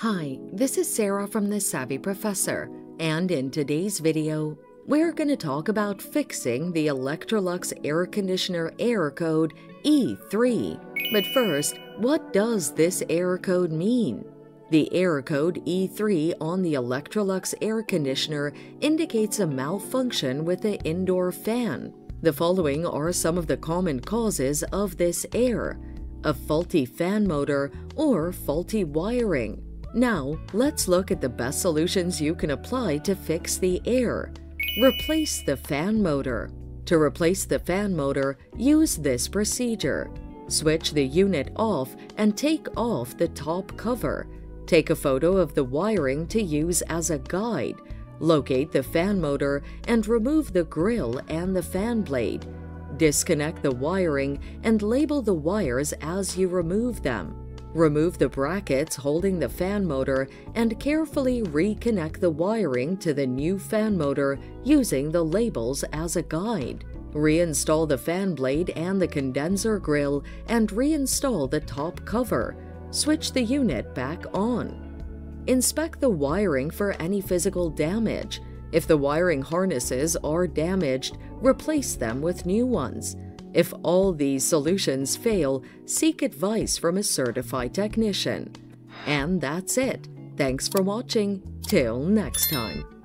Hi, this is Sarah from The Savvy Professor, and in today's video, we're going to talk about fixing the Electrolux air conditioner error code E3. But first, what does this error code mean? The error code E3 on the Electrolux air conditioner indicates a malfunction with the indoor fan. The following are some of the common causes of this error a faulty fan motor or faulty wiring. Now, let's look at the best solutions you can apply to fix the air. Replace the fan motor. To replace the fan motor, use this procedure. Switch the unit off and take off the top cover. Take a photo of the wiring to use as a guide. Locate the fan motor and remove the grill and the fan blade. Disconnect the wiring and label the wires as you remove them. Remove the brackets holding the fan motor and carefully reconnect the wiring to the new fan motor using the labels as a guide. Reinstall the fan blade and the condenser grill and reinstall the top cover. Switch the unit back on. Inspect the wiring for any physical damage. If the wiring harnesses are damaged, replace them with new ones. If all these solutions fail, seek advice from a certified technician. And that's it. Thanks for watching. Till next time.